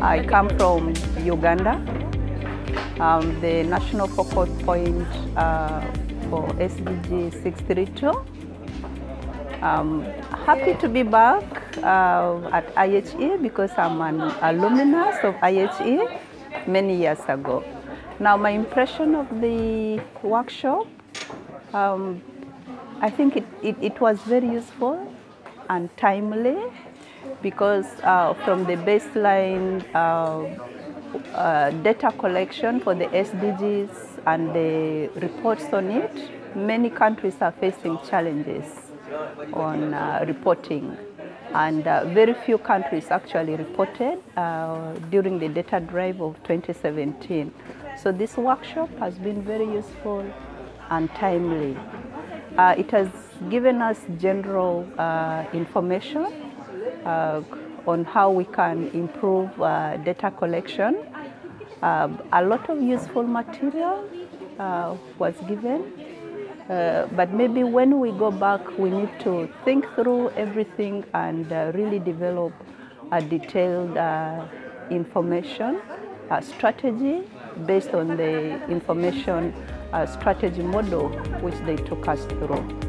I come from Uganda. I'm the national focal point uh, for SDG 632. I'm happy to be back uh, at IHE because I'm an alumnus of IHE many years ago. Now, my impression of the workshop, um, I think it, it, it was very useful and timely because uh, from the baseline uh, uh, data collection for the SDGs and the reports on it, many countries are facing challenges on uh, reporting. And uh, very few countries actually reported during the data drive of 2017. So this workshop has been very useful and timely. It has given us general information on how we can improve uh, data collection. Uh, a lot of useful material uh, was given, uh, but maybe when we go back, we need to think through everything and uh, really develop a detailed uh, information uh, strategy based on the information uh, strategy model which they took us through.